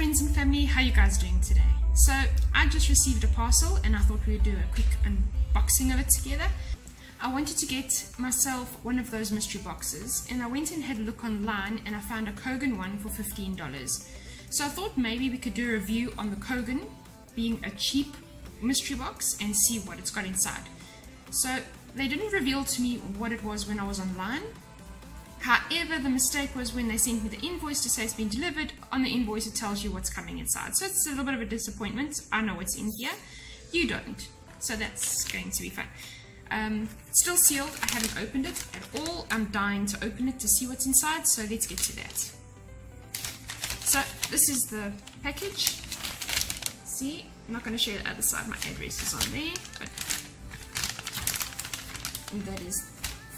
friends and family, how you guys doing today? So I just received a parcel and I thought we would do a quick unboxing of it together. I wanted to get myself one of those mystery boxes and I went and had a look online and I found a Kogan one for $15. So I thought maybe we could do a review on the Kogan being a cheap mystery box and see what it's got inside. So they didn't reveal to me what it was when I was online, However, the mistake was when they sent me the invoice to say it's been delivered. On the invoice, it tells you what's coming inside. So it's a little bit of a disappointment. I know what's in here. You don't. So that's going to be fun. Um, still sealed. I haven't opened it at all. I'm dying to open it to see what's inside. So let's get to that. So this is the package. See, I'm not going to show the other side. My address is on there. But that is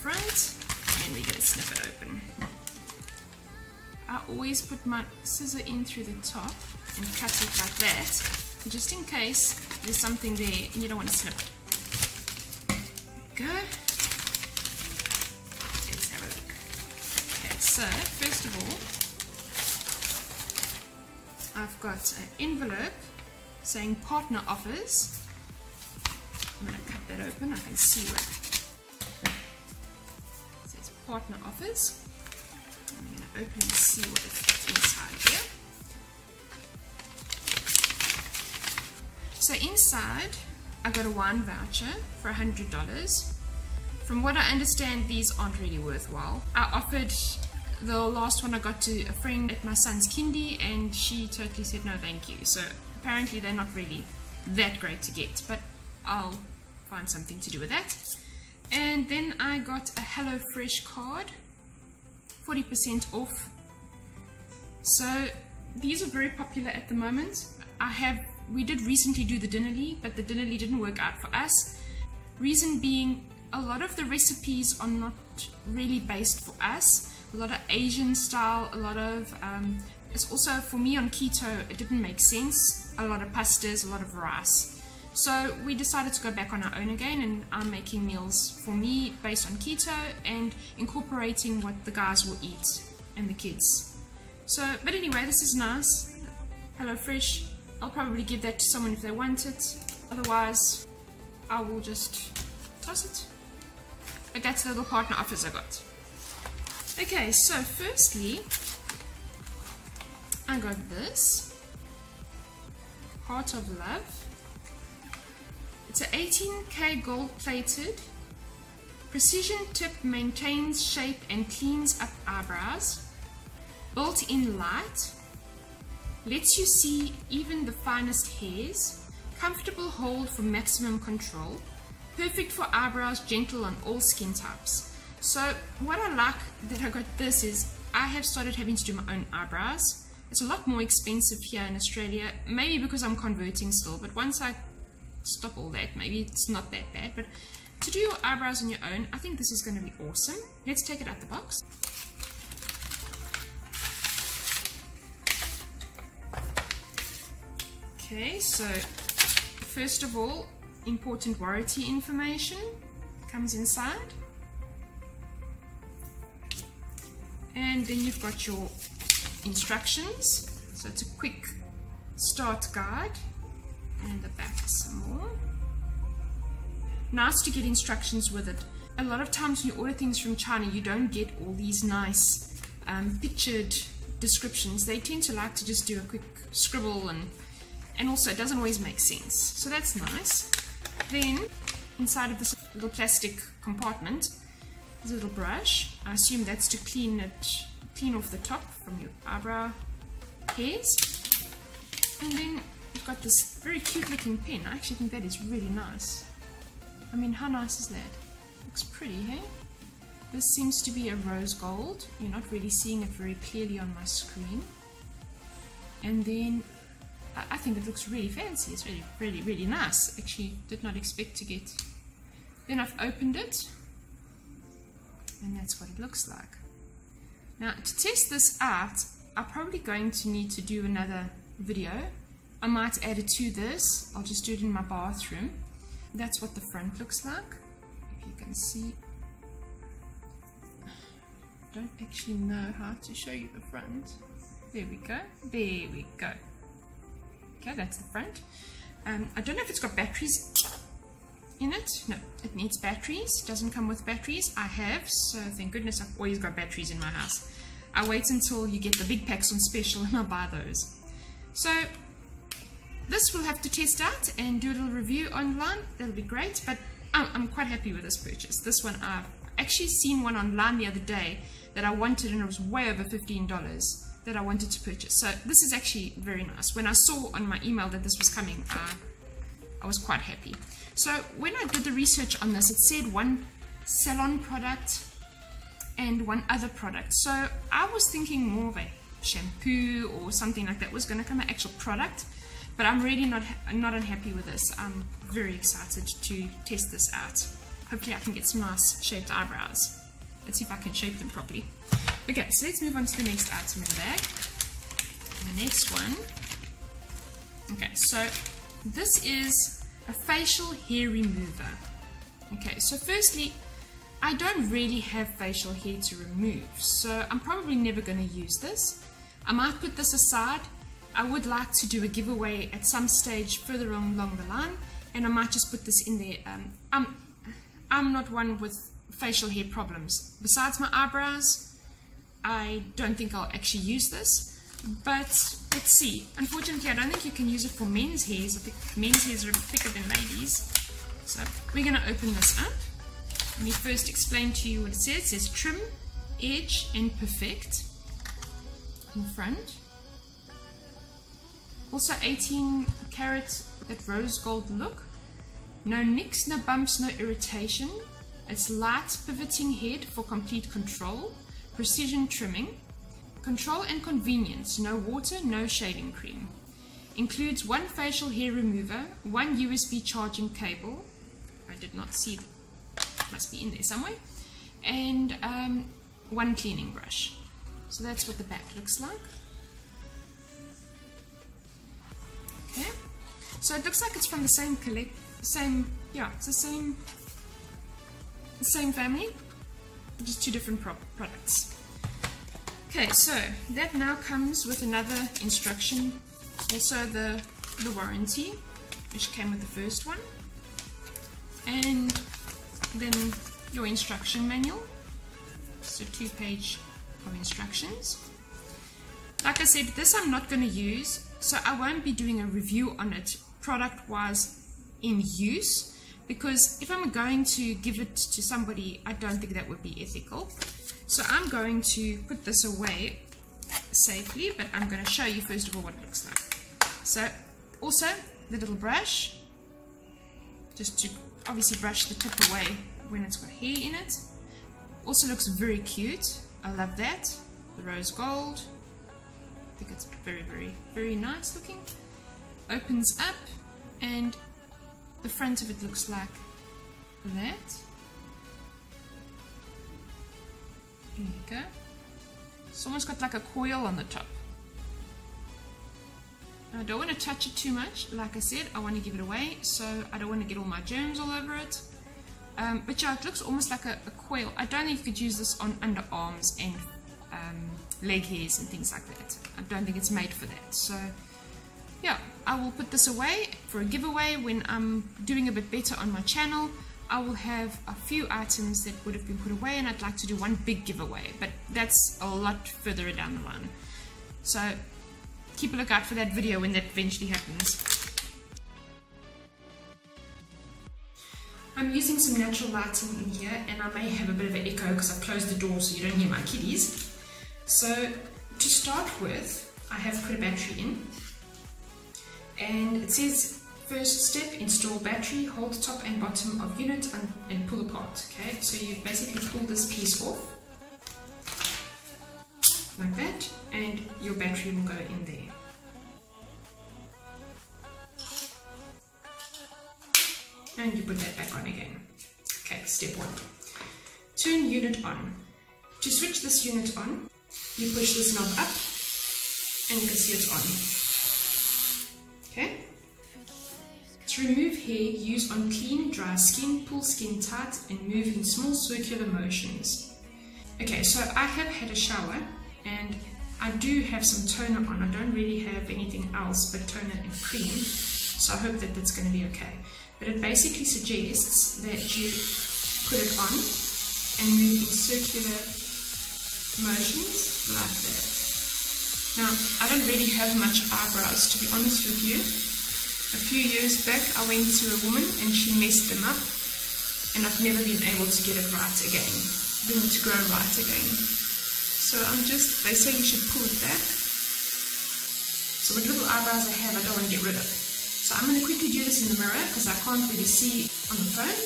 front and we're to snip it open. I always put my scissor in through the top and cut it like that, just in case there's something there and you don't want to snip it. Go. Let's have a look. Okay, so first of all, I've got an envelope saying partner offers. I'm going to cut that open. I can see what partner offers. I'm going to open and see what is inside here. So inside, I got a wine voucher for $100. From what I understand, these aren't really worthwhile. I offered the last one I got to a friend at my son's kindy and she totally said no thank you. So apparently they're not really that great to get, but I'll find something to do with that. And then I got a HelloFresh card, 40% off. So these are very popular at the moment. I have, we did recently do the Dinnerly, but the Dinnerly didn't work out for us. Reason being, a lot of the recipes are not really based for us. A lot of Asian style, a lot of, um, it's also for me on keto, it didn't make sense. A lot of pastas, a lot of rice. So we decided to go back on our own again and I'm making meals for me based on keto and incorporating what the guys will eat and the kids. So, but anyway, this is nice. Hello Fresh. I'll probably give that to someone if they want it. Otherwise, I will just toss it. But that's the little partner offers I got. Okay, so firstly, I got this. Heart of Love. It's an 18K gold plated. Precision tip maintains shape and cleans up eyebrows. Built in light. Lets you see even the finest hairs. Comfortable hold for maximum control. Perfect for eyebrows, gentle on all skin types. So what I like that I got this is I have started having to do my own eyebrows. It's a lot more expensive here in Australia, maybe because I'm converting still, but once I stop all that. Maybe it's not that bad, but to do your eyebrows on your own, I think this is going to be awesome. Let's take it out the box. Okay, so first of all, important warranty information comes inside. And then you've got your instructions. So it's a quick start guide and the back some more. Nice to get instructions with it. A lot of times when you order things from China, you don't get all these nice um, pictured descriptions. They tend to like to just do a quick scribble and and also it doesn't always make sense. So that's nice. Then inside of this little plastic compartment is a little brush. I assume that's to clean it, clean off the top from your eyebrow hairs. And then got this very cute looking pen. I actually think that is really nice. I mean, how nice is that? Looks pretty, hey? This seems to be a rose gold. You're not really seeing it very clearly on my screen. And then I think it looks really fancy. It's really, really, really nice. Actually, did not expect to get. Then I've opened it, and that's what it looks like. Now, to test this out, I'm probably going to need to do another video I might add it to this. I'll just do it in my bathroom. That's what the front looks like. If you can see. I don't actually know how to show you the front. There we go. There we go. Okay, that's the front. Um, I don't know if it's got batteries in it. No, it needs batteries. It doesn't come with batteries. I have, so thank goodness I've always got batteries in my house. I wait until you get the big packs on special and I buy those. So this we'll have to test out and do a little review online. That'll be great, but I'm, I'm quite happy with this purchase. This one, I've actually seen one online the other day that I wanted and it was way over $15 that I wanted to purchase. So this is actually very nice. When I saw on my email that this was coming, uh, I was quite happy. So when I did the research on this, it said one salon product and one other product. So I was thinking more of a shampoo or something like that was going to come an actual product. But I'm really not not unhappy with this. I'm very excited to test this out. Hopefully I can get some nice shaped eyebrows. Let's see if I can shape them properly. Okay, so let's move on to the next item in the bag. The next one. Okay, so this is a facial hair remover. Okay, so firstly, I don't really have facial hair to remove, so I'm probably never going to use this. I might put this aside. I would like to do a giveaway at some stage further on along the line, and I might just put this in there. Um, I'm, I'm not one with facial hair problems. Besides my eyebrows, I don't think I'll actually use this. But let's see. Unfortunately, I don't think you can use it for men's hairs. I think men's hairs are thicker than ladies. So we're going to open this up. Let me first explain to you what it says. It says trim, edge, and perfect in front. Also 18 carat that rose gold look. No nicks, no bumps, no irritation. It's light pivoting head for complete control. Precision trimming. Control and convenience. No water, no shaving cream. Includes one facial hair remover, one USB charging cable. I did not see it. Must be in there somewhere. And um, one cleaning brush. So that's what the back looks like. Okay. So it looks like it's from the same collect, same, yeah, it's the same, same family, just two different pro products. Okay, so that now comes with another instruction, also the, the warranty, which came with the first one, and then your instruction manual, so two page of instructions. Like I said, this I'm not going to use, so I won't be doing a review on it product-wise in use, because if I'm going to give it to somebody, I don't think that would be ethical. So I'm going to put this away safely, but I'm going to show you first of all what it looks like. So also the little brush, just to obviously brush the tip away when it's got hair in it. Also looks very cute. I love that. The rose gold. Think it's very, very, very nice looking. Opens up and the front of it looks like that. There you go. It's almost got like a coil on the top. I don't want to touch it too much. Like I said, I want to give it away, so I don't want to get all my germs all over it. Um, but yeah, it looks almost like a, a, coil. I don't think you could use this on underarms and um, leg hairs and things like that. I don't think it's made for that. So yeah, I will put this away for a giveaway when I'm doing a bit better on my channel. I will have a few items that would have been put away and I'd like to do one big giveaway, but that's a lot further down the line. So keep a lookout for that video when that eventually happens. I'm using some natural lighting in here and I may have a bit of an echo because I've closed the door so you don't hear my kitties. So to start with, I have put a battery in and it says first step install battery, hold top and bottom of unit and, and pull apart. Okay, so you basically pull this piece off like that and your battery will go in there. and you put that back on again. Okay, step one. Turn unit on. To switch this unit on, you push this knob up and you can see it's on. Okay? To remove hair, use on clean, dry skin, pull skin tight and move in small circular motions. Okay, so I have had a shower and I do have some toner on. I don't really have anything else but toner and cream. So I hope that that's going to be okay. But it basically suggests that you put it on and move in circular motions like that. Now, I don't really have much eyebrows, to be honest with you. A few years back, I went to a woman and she messed them up, and I've never been able to get it right again, them to grow right again. So I'm just, they say you should pull it back. So what little eyebrows I have, I don't want to get rid of. So I'm going to quickly do this in the mirror because I can't really see on the phone,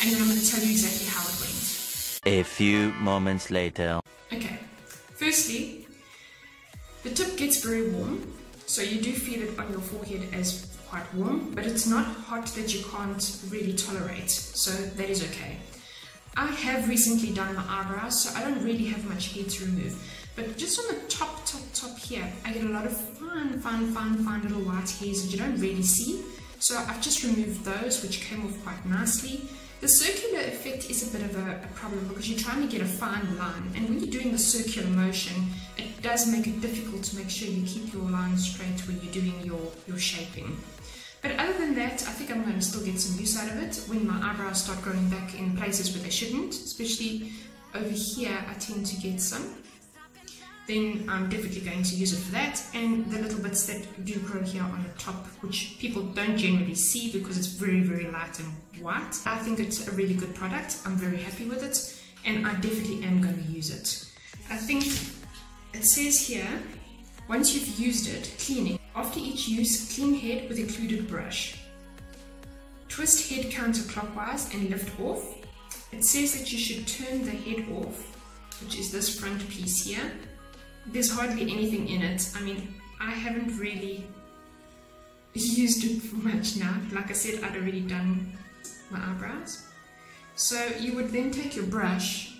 and then I'm going to tell you exactly how it went. A few moments later. Okay, firstly, the tip gets very warm, so you do feel it on your forehead as quite warm, but it's not hot that you can't really tolerate, so that is okay. I have recently done my eyebrows, so I don't really have much hair to remove. But just on the top, top, top here, I get a lot of fine, fine, fine, fine little white hairs that you don't really see. So I've just removed those, which came off quite nicely. The circular effect is a bit of a, problem because you're trying to get a fine line and when you're doing the circular motion it does make it difficult to make sure you keep your line straight when you're doing your, your shaping. But other than that, I think I'm going to still get some use out of it when my eyebrows start growing back in places where they shouldn't, especially over here I tend to get some then I'm definitely going to use it for that. And the little bits that do grow here on the top, which people don't generally see because it's very, very light and white. I think it's a really good product. I'm very happy with it and I definitely am going to use it. I think it says here, once you've used it, cleaning. After each use, clean head with included brush. Twist head counterclockwise and lift off. It says that you should turn the head off, which is this front piece here, there's hardly anything in it. I mean, I haven't really used it for much now. Like I said, I'd already done my eyebrows. So you would then take your brush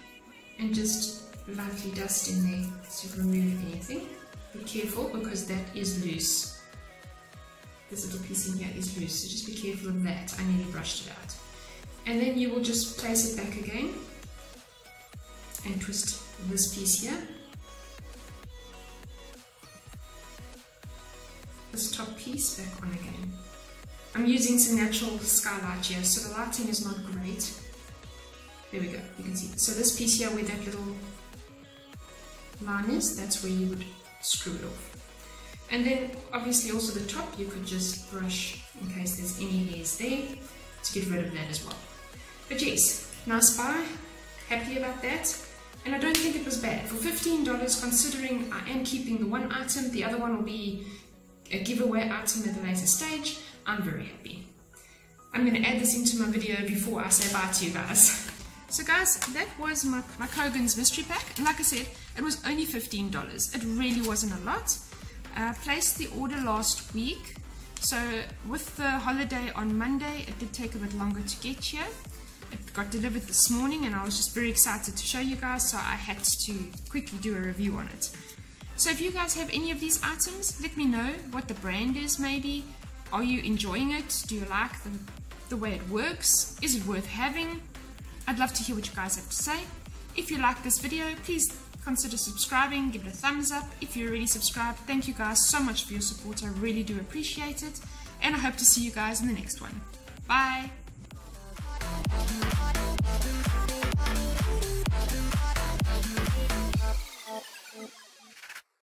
and just lightly dust in there to remove anything. Be careful because that is loose. This little piece in here is loose, so just be careful of that. I nearly brushed it out. And then you will just place it back again and twist this piece here this top piece back on again. I'm using some natural skylight here, so the lighting is not great. There we go, you can see. So this piece here where that little line is, that's where you would screw it off. And then obviously also the top you could just brush in case there's any hairs there to get rid of that as well. But yes, nice buy, happy about that. And I don't think it was bad. For $15, considering I am keeping the one item, the other one will be a giveaway item at a later stage, I'm very happy. I'm going to add this into my video before I say bye to you guys. So guys, that was my, my Kogan's mystery pack. And like I said, it was only $15. It really wasn't a lot. I placed the order last week. So with the holiday on Monday, it did take a bit longer to get here. It got delivered this morning and I was just very excited to show you guys, so I had to quickly do a review on it. So if you guys have any of these items, let me know what the brand is maybe. Are you enjoying it? Do you like the, the way it works? Is it worth having? I'd love to hear what you guys have to say. If you like this video, please consider subscribing, give it a thumbs up. If you're already subscribed, thank you guys so much for your support. I really do appreciate it. And I hope to see you guys in the next one. Bye!